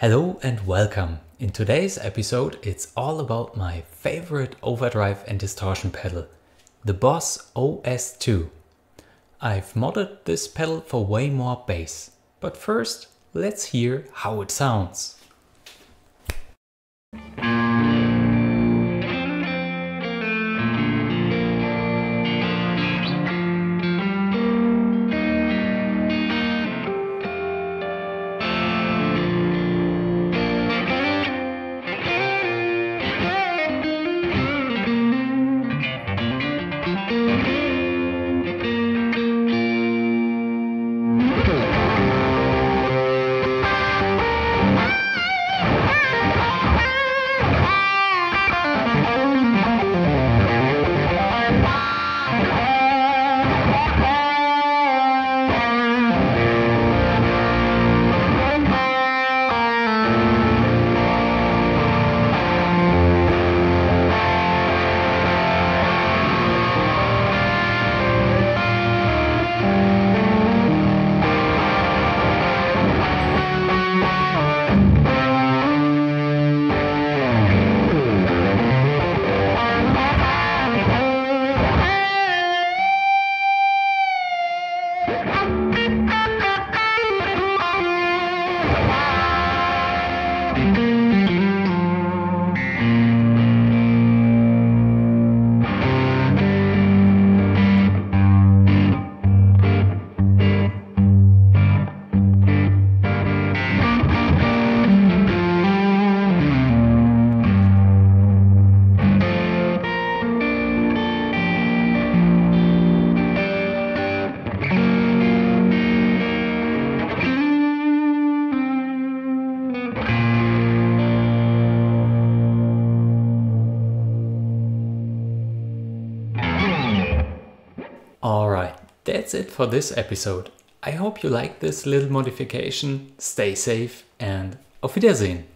Hello and welcome. In today's episode, it's all about my favorite overdrive and distortion pedal, the Boss OS2. I've modded this pedal for way more bass, but first, let's hear how it sounds. Alright, that's it for this episode. I hope you liked this little modification. Stay safe and auf Wiedersehen.